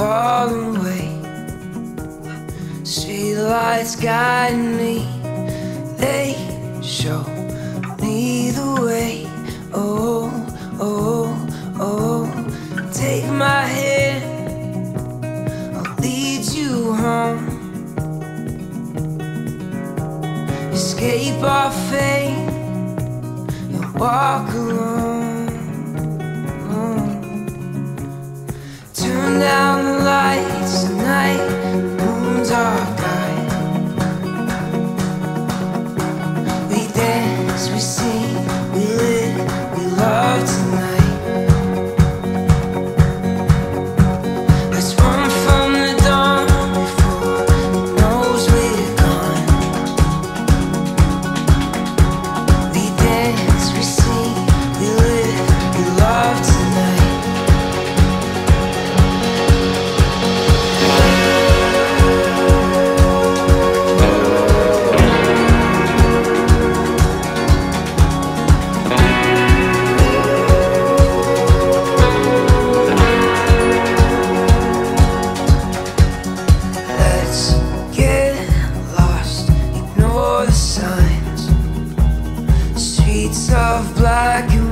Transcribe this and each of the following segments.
all the way. Street lights guide me, they show me the way. Oh, oh, oh, take my hand, I'll lead you home. Escape our fate and walk alone.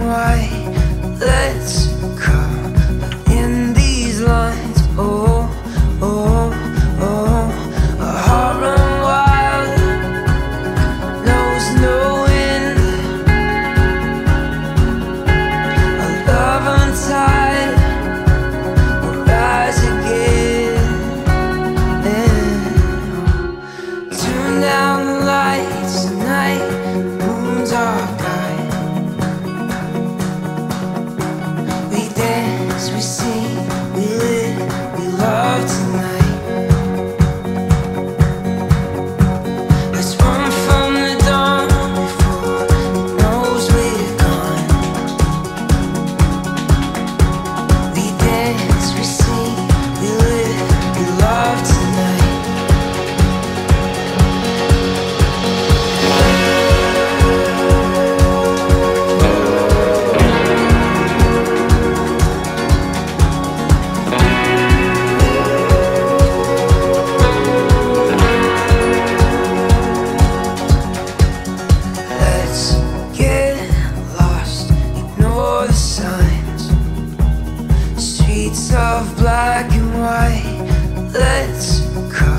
why. Let's go streets of black and white. Let's go.